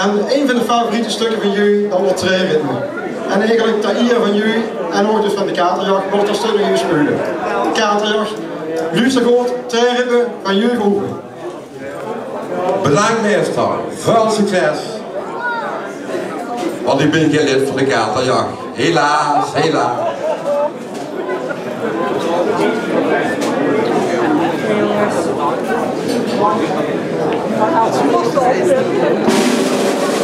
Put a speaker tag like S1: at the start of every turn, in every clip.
S1: En een van de favoriete stukken van jullie, dan wordt treeritme. En eigenlijk dat ieder van jullie, en ook dus van de katerjacht, wordt dat stuk nog spelen. Katerjacht, liefste goed, treeritme van jullie groepen.
S2: Bedankt meester, veel succes. Want ik ben geen lid van de katerjacht. Helaas, helaas.
S1: Instappen!
S3: Thank you.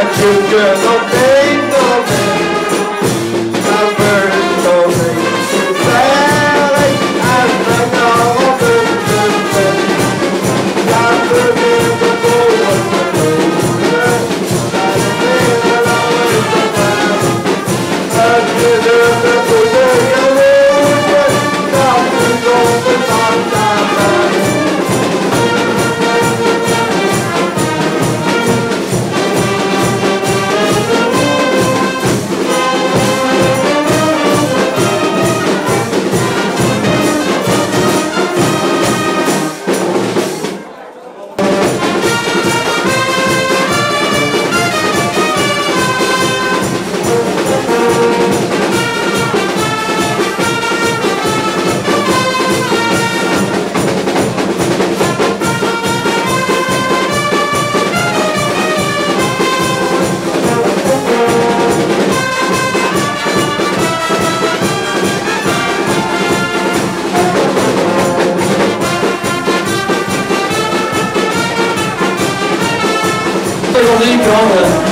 S3: that you can obey the fez a minha.